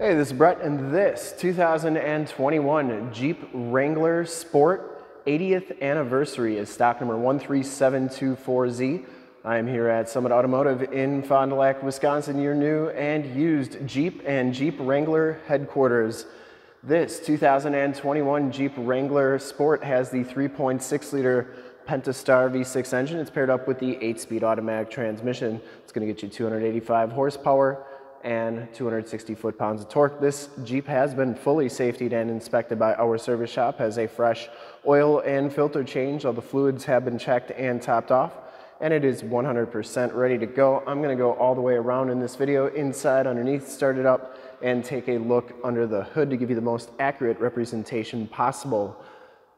Hey, this is Brett, and this 2021 Jeep Wrangler Sport 80th anniversary is stock number 13724Z. I am here at Summit Automotive in Fond du Lac, Wisconsin, your new and used Jeep and Jeep Wrangler headquarters. This 2021 Jeep Wrangler Sport has the 3.6 liter Pentastar V6 engine. It's paired up with the 8-speed automatic transmission. It's going to get you 285 horsepower, and 260 foot-pounds of torque. This Jeep has been fully safetied and inspected by our service shop, has a fresh oil and filter change. All the fluids have been checked and topped off, and it is 100% ready to go. I'm gonna go all the way around in this video, inside, underneath, start it up, and take a look under the hood to give you the most accurate representation possible.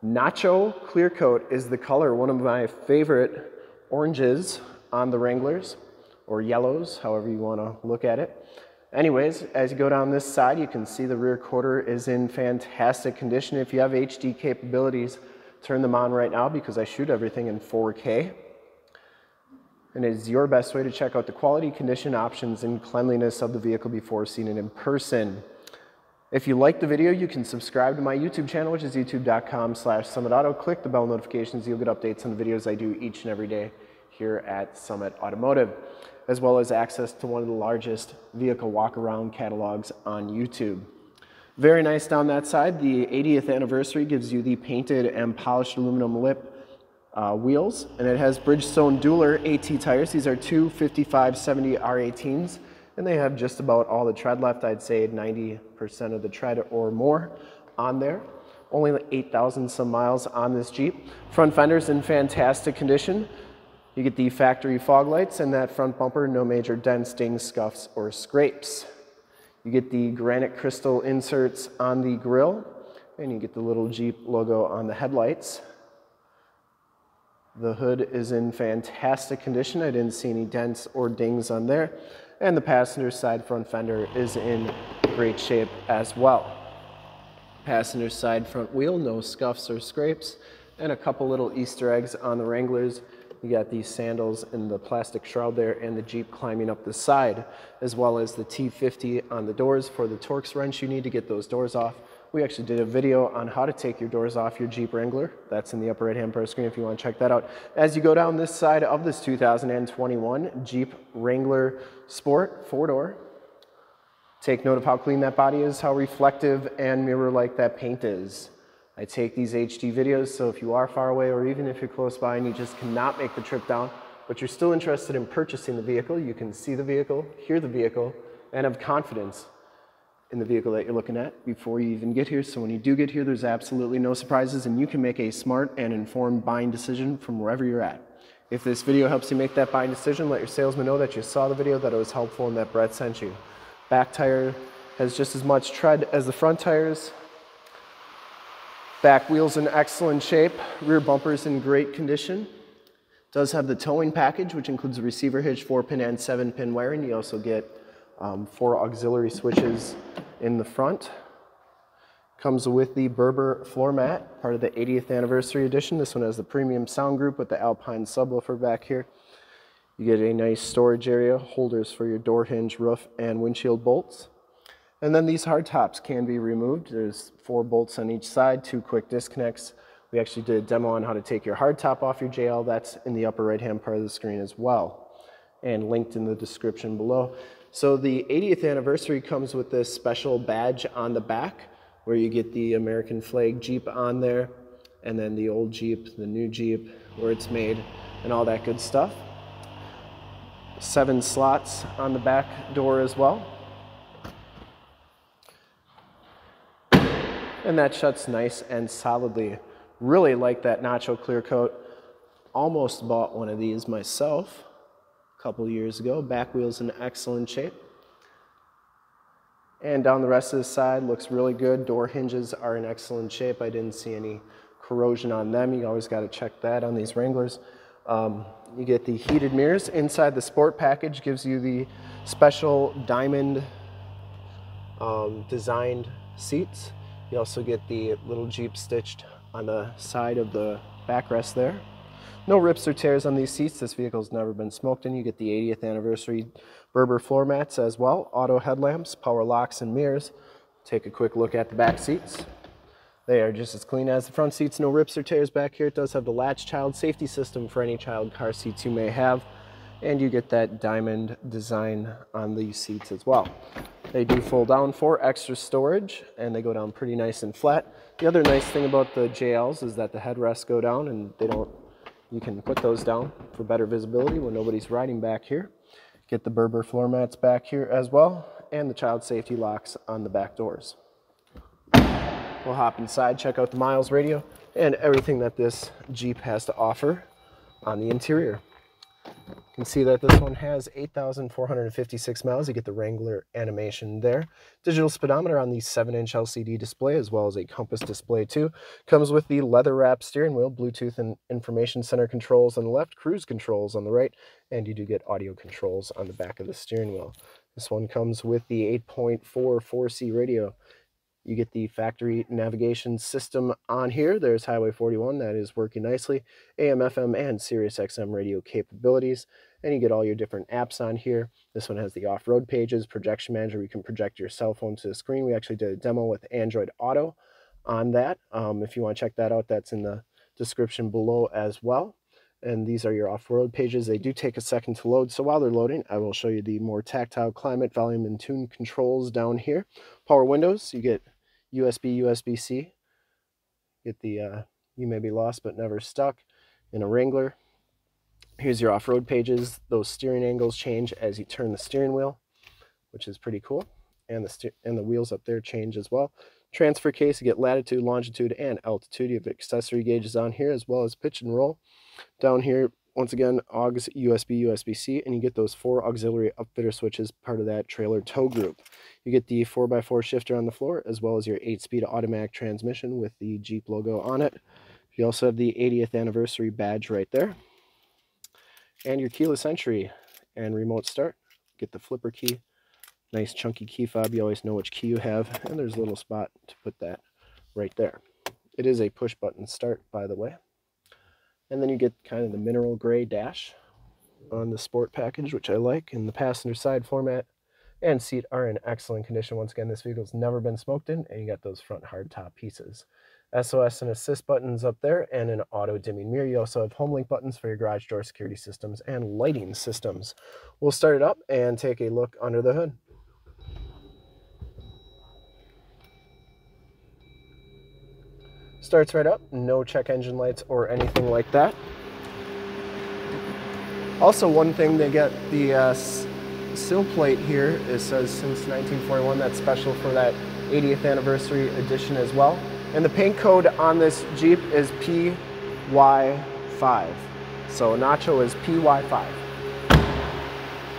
Nacho Clear Coat is the color, one of my favorite oranges on the Wranglers or yellows, however you want to look at it. Anyways, as you go down this side, you can see the rear quarter is in fantastic condition. If you have HD capabilities, turn them on right now because I shoot everything in 4K. And it is your best way to check out the quality, condition, options, and cleanliness of the vehicle before seeing it in person. If you like the video, you can subscribe to my YouTube channel, which is youtube.com slash summitauto. Click the bell notifications. You'll get updates on the videos I do each and every day here at Summit Automotive as well as access to one of the largest vehicle walk-around catalogs on YouTube. Very nice down that side. The 80th anniversary gives you the painted and polished aluminum lip uh, wheels, and it has Bridgestone Dueler AT tires. These are two 5570 R18s, and they have just about all the tread left. I'd say 90% of the tread or more on there. Only 8,000 some miles on this Jeep. Front fender's in fantastic condition. You get the factory fog lights and that front bumper, no major dents, dings, scuffs, or scrapes. You get the granite crystal inserts on the grille, and you get the little Jeep logo on the headlights. The hood is in fantastic condition. I didn't see any dents or dings on there. And the passenger side front fender is in great shape as well. Passenger side front wheel, no scuffs or scrapes, and a couple little Easter eggs on the Wranglers. You got these sandals and the plastic shroud there and the Jeep climbing up the side, as well as the T50 on the doors for the Torx wrench you need to get those doors off. We actually did a video on how to take your doors off your Jeep Wrangler. That's in the upper right hand part of the screen if you want to check that out. As you go down this side of this 2021 Jeep Wrangler Sport four door, take note of how clean that body is, how reflective and mirror-like that paint is. I take these HD videos, so if you are far away or even if you're close by and you just cannot make the trip down, but you're still interested in purchasing the vehicle, you can see the vehicle, hear the vehicle, and have confidence in the vehicle that you're looking at before you even get here. So when you do get here, there's absolutely no surprises and you can make a smart and informed buying decision from wherever you're at. If this video helps you make that buying decision, let your salesman know that you saw the video, that it was helpful, and that Brett sent you. Back tire has just as much tread as the front tires, Back wheels in excellent shape, rear bumpers in great condition. Does have the towing package, which includes a receiver hitch, four pin and seven pin wiring. You also get um, four auxiliary switches in the front. Comes with the Berber floor mat, part of the 80th anniversary edition. This one has the premium sound group with the Alpine subwoofer back here. You get a nice storage area, holders for your door hinge, roof, and windshield bolts. And then these hard tops can be removed. There's four bolts on each side, two quick disconnects. We actually did a demo on how to take your hard top off your JL. That's in the upper right hand part of the screen as well and linked in the description below. So the 80th anniversary comes with this special badge on the back where you get the American flag Jeep on there and then the old Jeep, the new Jeep, where it's made and all that good stuff. Seven slots on the back door as well. And that shuts nice and solidly. Really like that Nacho clear coat. Almost bought one of these myself a couple years ago. Back wheels in excellent shape. And down the rest of the side looks really good. Door hinges are in excellent shape. I didn't see any corrosion on them. You always got to check that on these Wranglers. Um, you get the heated mirrors. Inside the sport package gives you the special diamond um, designed seats. You also get the little Jeep stitched on the side of the backrest there. No rips or tears on these seats. This vehicle's never been smoked in. You get the 80th anniversary Berber floor mats as well, auto headlamps, power locks and mirrors. Take a quick look at the back seats. They are just as clean as the front seats, no rips or tears back here. It does have the latch child safety system for any child car seats you may have. And you get that diamond design on these seats as well. They do fold down for extra storage and they go down pretty nice and flat. The other nice thing about the JLs is that the headrests go down and they don't, you can put those down for better visibility when nobody's riding back here. Get the Berber floor mats back here as well and the child safety locks on the back doors. We'll hop inside, check out the miles radio and everything that this Jeep has to offer on the interior. You can see that this one has 8,456 miles. You get the Wrangler animation there. Digital speedometer on the 7-inch LCD display as well as a compass display too. Comes with the leather wrap steering wheel, Bluetooth and information center controls on the left, cruise controls on the right, and you do get audio controls on the back of the steering wheel. This one comes with the 8.4 4C radio you get the factory navigation system on here. There's Highway 41 that is working nicely. AM, FM, and Sirius XM radio capabilities. And you get all your different apps on here. This one has the off-road pages, projection manager. You can project your cell phone to the screen. We actually did a demo with Android Auto on that. Um, if you want to check that out, that's in the description below as well. And these are your off-road pages. They do take a second to load. So while they're loading, I will show you the more tactile climate, volume, and tune controls down here. Power windows, you get USB, USB-C. Get the uh, you may be lost but never stuck in a Wrangler. Here's your off-road pages. Those steering angles change as you turn the steering wheel, which is pretty cool. And the and the wheels up there change as well. Transfer case, you get latitude, longitude, and altitude. You have accessory gauges on here as well as pitch and roll. Down here, once again, AUX, USB, USB-C, and you get those four auxiliary upfitter switches, part of that trailer tow group. You get the 4x4 shifter on the floor, as well as your 8-speed automatic transmission with the Jeep logo on it. You also have the 80th anniversary badge right there. And your keyless entry and remote start. Get the flipper key. Nice chunky key fob. You always know which key you have. And there's a little spot to put that right there. It is a push button start, by the way. And then you get kind of the mineral gray dash on the sport package, which I like, in the passenger side format. And seat are in excellent condition. Once again, this vehicle's never been smoked in, and you got those front hardtop pieces. SOS and assist buttons up there, and an auto dimming mirror. You also have home link buttons for your garage door security systems and lighting systems. We'll start it up and take a look under the hood. Starts right up, no check engine lights or anything like that. Also, one thing they get the uh, sill plate here. It says since 1941. That's special for that 80th anniversary edition as well. And the paint code on this Jeep is PY5. So Nacho is PY5.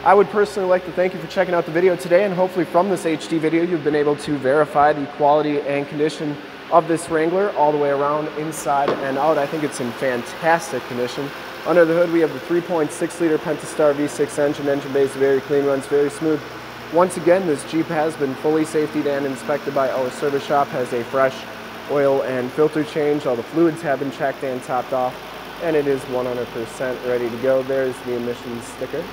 I would personally like to thank you for checking out the video today and hopefully from this HD video you've been able to verify the quality and condition of this Wrangler all the way around, inside and out. I think it's in fantastic condition. Under the hood, we have the 3.6 liter Pentastar V6 engine. Engine is very clean, runs very smooth. Once again, this Jeep has been fully safetied and inspected by our service shop, has a fresh oil and filter change. All the fluids have been checked and topped off, and it is 100% ready to go. There's the emissions sticker.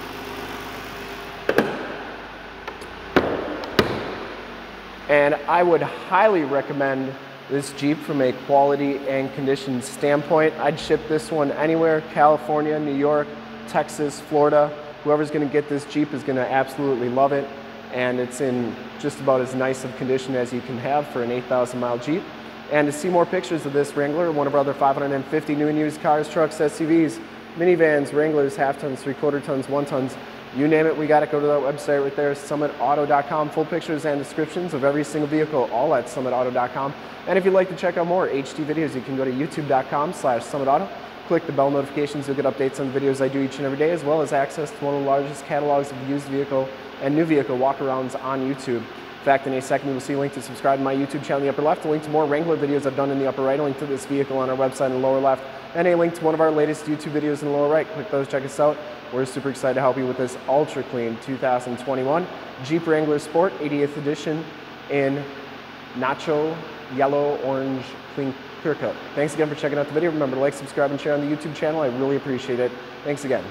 And I would highly recommend this Jeep from a quality and condition standpoint. I'd ship this one anywhere, California, New York, Texas, Florida. Whoever's gonna get this Jeep is gonna absolutely love it. And it's in just about as nice of condition as you can have for an 8,000 mile Jeep. And to see more pictures of this Wrangler, one of our other 550 new and used cars, trucks, SUVs, minivans, Wranglers, half tons, three quarter tons, one tons, you name it, we got it. Go to that website right there, summitauto.com. Full pictures and descriptions of every single vehicle, all at summitauto.com. And if you'd like to check out more HD videos, you can go to youtube.com slash summitauto. Click the bell notifications, you'll get updates on the videos I do each and every day, as well as access to one of the largest catalogs of used vehicle and new vehicle walkarounds on YouTube. In fact, in a second, you will see a link to subscribe to my YouTube channel in the upper left, a link to more Wrangler videos I've done in the upper right, a link to this vehicle on our website in the lower left, and a link to one of our latest YouTube videos in the lower right. Click those, check us out. We're super excited to help you with this ultra clean 2021 Jeep Wrangler Sport 80th edition in nacho, yellow, orange, clean Clear Coat. Thanks again for checking out the video. Remember to like, subscribe, and share on the YouTube channel. I really appreciate it. Thanks again.